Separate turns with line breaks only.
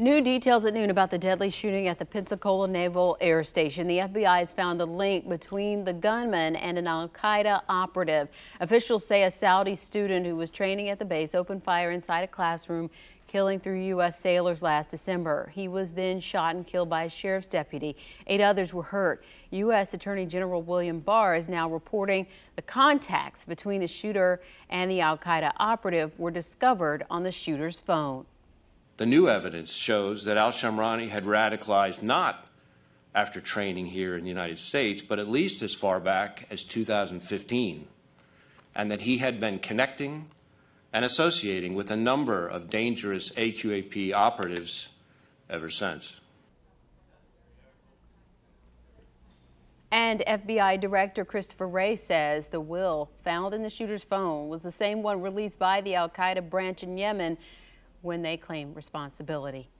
New details at noon about the deadly shooting at the Pensacola Naval Air Station. The FBI has found a link between the gunman and an al-Qaeda operative. Officials say a Saudi student who was training at the base opened fire inside a classroom, killing three U.S. sailors last December. He was then shot and killed by a sheriff's deputy. Eight others were hurt. U.S. Attorney General William Barr is now reporting the contacts between the shooter and the al-Qaeda operative were discovered on the shooter's phone.
The new evidence shows that al Shamrani had radicalized not after training here in the United States, but at least as far back as 2015, and that he had been connecting and associating with a number of dangerous AQAP operatives ever since.
And FBI Director Christopher Wray says the will found in the shooter's phone was the same one released by the Al Qaeda branch in Yemen when they claim responsibility.